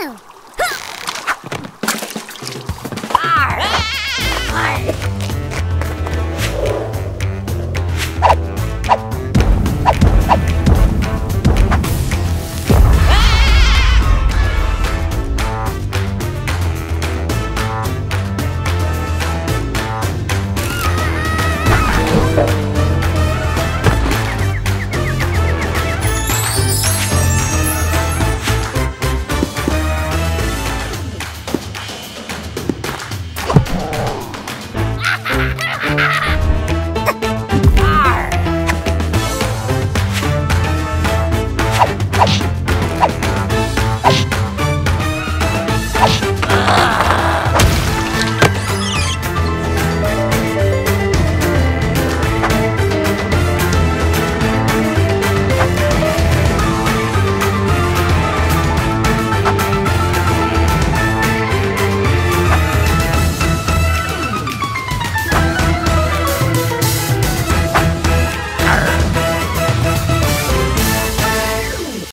Não.